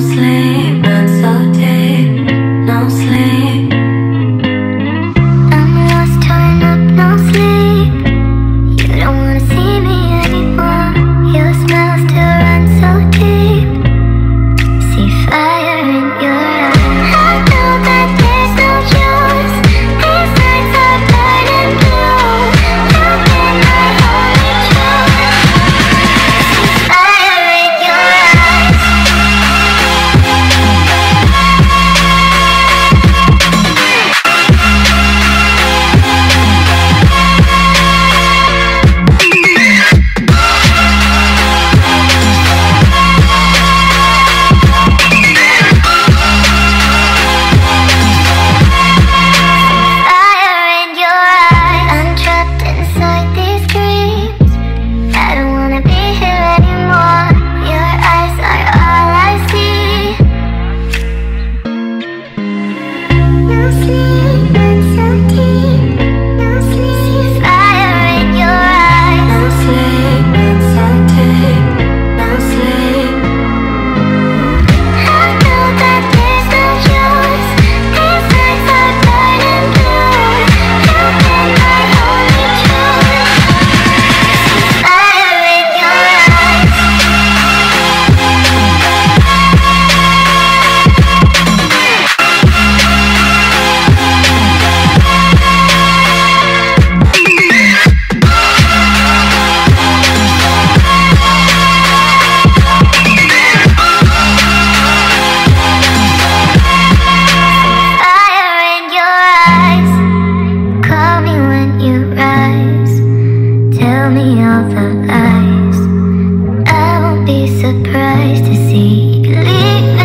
sleep. All the eyes. I won't be surprised to see you leave